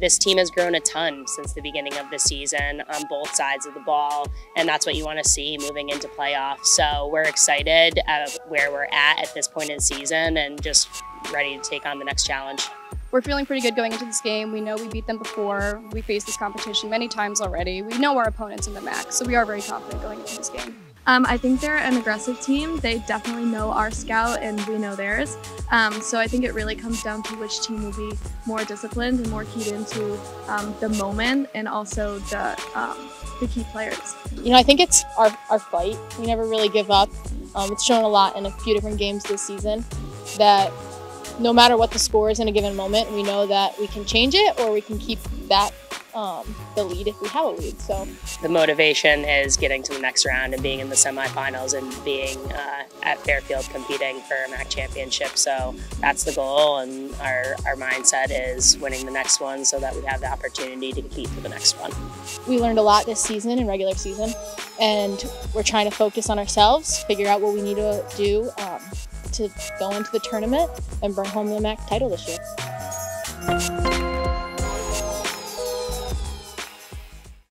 this team has grown a ton since the beginning of the season on both sides of the ball, and that's what you want to see moving into playoffs. So we're excited of where we're at at this point in the season and just ready to take on the next challenge. We're feeling pretty good going into this game. We know we beat them before. We faced this competition many times already. We know our opponents in the MAAC, so we are very confident going into this game. Um, I think they're an aggressive team. They definitely know our scout and we know theirs. Um, so I think it really comes down to which team will be more disciplined and more keyed into um, the moment and also the, um, the key players. You know, I think it's our, our fight. We never really give up. Um, it's shown a lot in a few different games this season that no matter what the score is in a given moment, we know that we can change it or we can keep that um, the lead if we have a lead. So the motivation is getting to the next round and being in the semifinals and being uh, at Fairfield competing for a MAAC championship. So that's the goal, and our our mindset is winning the next one so that we have the opportunity to compete for the next one. We learned a lot this season in regular season, and we're trying to focus on ourselves, figure out what we need to do. Um, to go into the tournament and bring home the MAAC title this year.